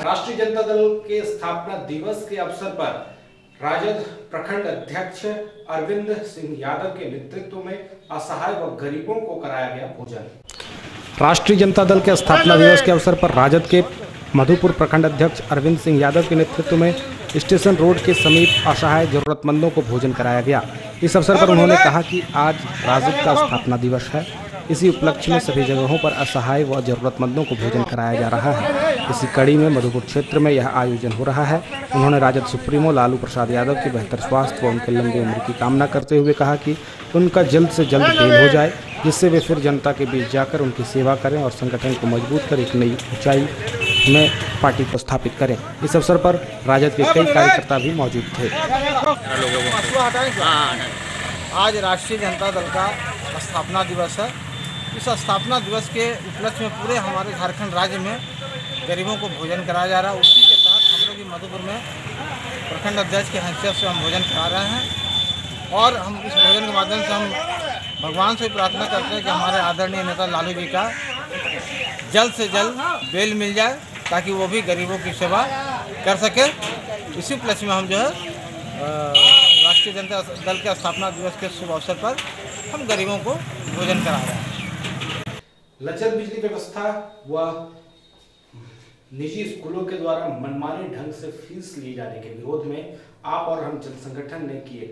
राष्ट्रीय जनता दल के स्थापना दिवस के अवसर पर राजद प्रखंड अध्यक्ष अरविंद सिंह यादव के नेतृत्व में असहाय व गरीबों को कराया गया भोजन। राष्ट्रीय जनता दल के स्थापना दिवस के अवसर पर राजद के मधुपुर प्रखंड अध्यक्ष अरविंद सिंह यादव के नेतृत्व में स्टेशन रोड के समीप असहाय जरूरतमंदों को भोजन कराया गया। इस अवसर पर उन्होंने कहा कि आज राजद का स्थापना दिवस है। इसी उपलक्ष्य में सभी जगहों पर असहाय व जरूरतमंदों को भोजन कराया जा रहा है। इसी कड़ी में मधुपुर क्षेत्र में यह आयोजन हो रहा है। उन्होंने राजद सुप्रीमो लालू प्रसाद यादव के बेहतर स्वास्थ्य व उनके लंबी उम्र की कामना करते हुए कहा कि उनका जल्द से जल्द देल हो जाए, जिससे वे फिर जनता के बीच जाकर उनकी सेवा करें और संगठन को मज़बूत कर एक नई ऊंचाई में पार्टी को स्थापित करें। इस अवसर पर राजद के कई कार्यकर्ता भी मौजूद थे। आज राष्ट्रीय जनता दल का स्थापना दिवस है। इस स्थापना दिवस के उपलक्ष्य में पूरे हमारे झारखंड राज्य में गरीबों को भोजन कराया जा रहा है। उसी के तहत हम लोग मधुपुर में प्रखंड अध्यक्ष की हैसियत से हम भोजन करा रहे हैं। और हम इस भोजन के माध्यम से हम भगवान से प्रार्थना करते हैं कि हमारे आदरणीय नेता लालू जी का जल्द से जल्द बेल मिल जाए, ताकि वो भी गरीबों की सेवा कर सके। इसी प्लस में हम जो है राष्ट्रीय जनता दल के स्थापना दिवस के शुभ अवसर पर हम गरीबों को भोजन करा रहे हैं। लचर बिजली व्यवस्था व निजी स्कूलों के द्वारा मनमाने ढंग से फ़ीस लिए जाने के विरोध में आप और हम जन संगठन ने किए